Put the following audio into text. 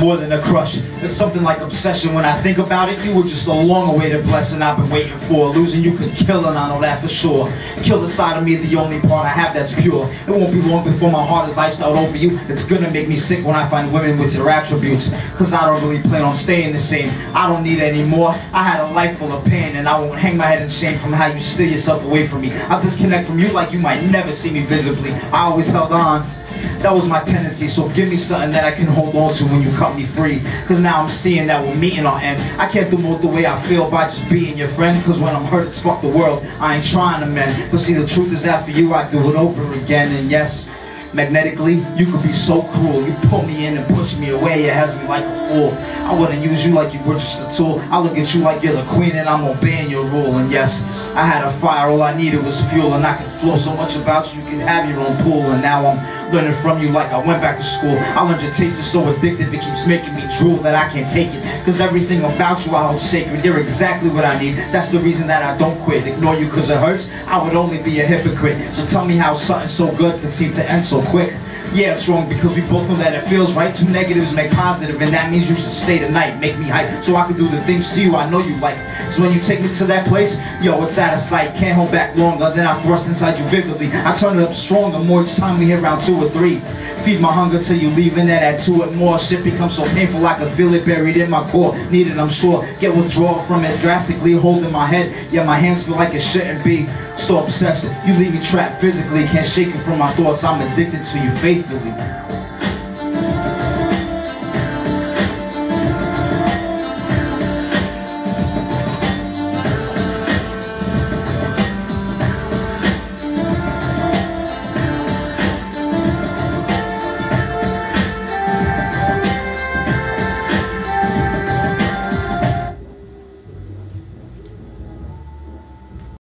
more than a crush. It's something like obsession. When I think about it, you were just a long awaited blessing I've been waiting for. Losing you could kill, and I know that for sure. Kill the side of me, the only part I have that's pure. It won't be long before my heart is iced out over you. It's gonna make me sick when I find women with your attributes. Cause I don't really plan on staying the same. I don't need any more. I had a life full of pain, and I won't hang my head in shame from how you steal yourself away from me. I disconnect from you like you might never see me visibly. I always held on. That was my tendency, so give me something that I can hold on to when you cut me free. Cause now I'm seeing that we're meeting our end. I can't do more the way I feel by just being your friend. Cause when I'm hurt, it's fuck the world. I ain't trying to mend. But see, the truth is that for you, I do it over again. And yes, magnetically, you could be so cruel. You pull me in and push me away, it has me like a fool. I wouldn't use you like you were just a tool. I look at you like you're the queen and I'm obeying your rule. And yes, I had a fire, all I needed was fuel. And I could flow so much about you, you can have your own pool. And now I'm learning from you like I went back to school. I learned your taste is so addictive, it keeps making me drool that I can't take it. Cause everything about you I hold sacred. You're exactly what I need. That's the reason that I don't quit. Ignore you cause it hurts. I would only be a hypocrite. So tell me how something so good can seem to end so quick. Yeah, it's wrong because we both know that it feels right. Two negatives make positive, and that means you should stay tonight. Make me hype so I can do the things to you I know you like. So when you take me to that place, yo, it's out of sight. Can't hold back longer. Then I thrust inside you vividly. I turn it up stronger more each time we hit round two or three. Feed my hunger till you leave, and then add to it more. Shit becomes so painful I can feel it buried in my core. Need it, I'm sure. Get withdrawal from it drastically, holding my head. Yeah, my hands feel like it shouldn't be. So obsessed, you leave me trapped physically. Can't shake it from my thoughts. I'm addicted to you faithfully.